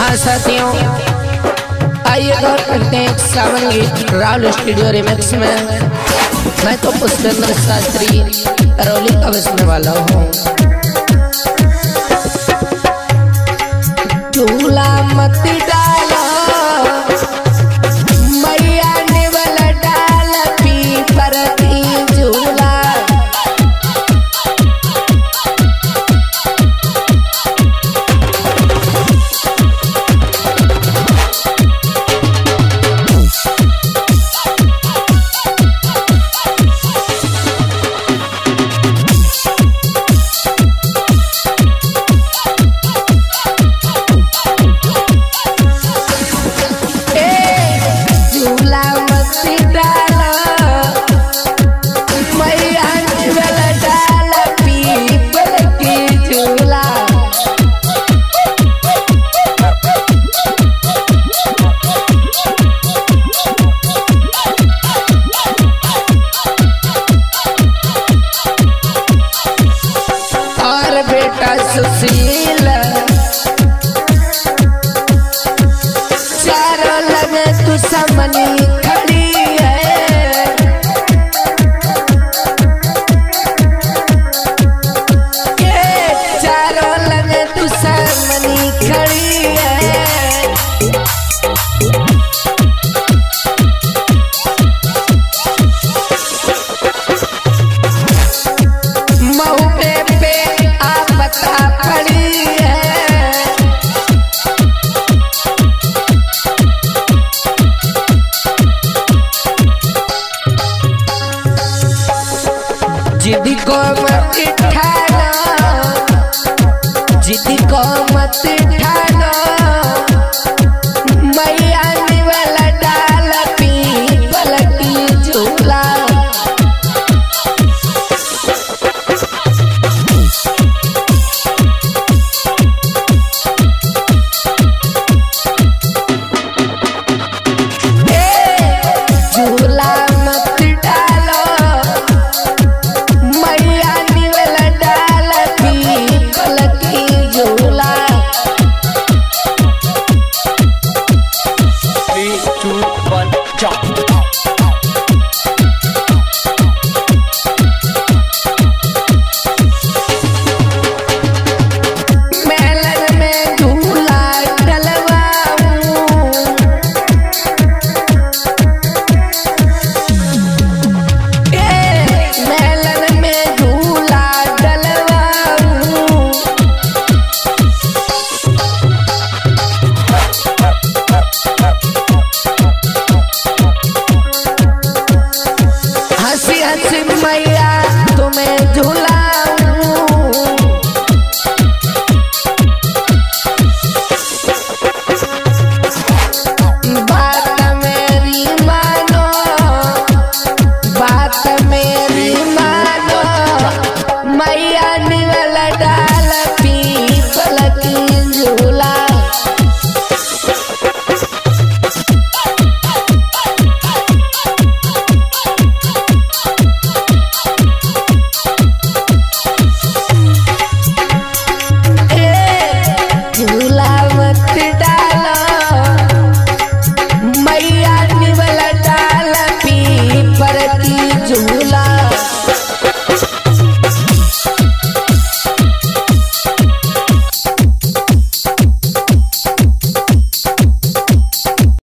हाँ साथियों, आइए गौर करते हैं सावन गीत राहुल स्टूडियो रिमिक्स में। मैं तो पुष्पेंद्र शास्त्री, रौली का बसने वाला हूँ। झूला जिद को मत ठाना जिद को मत ठाना my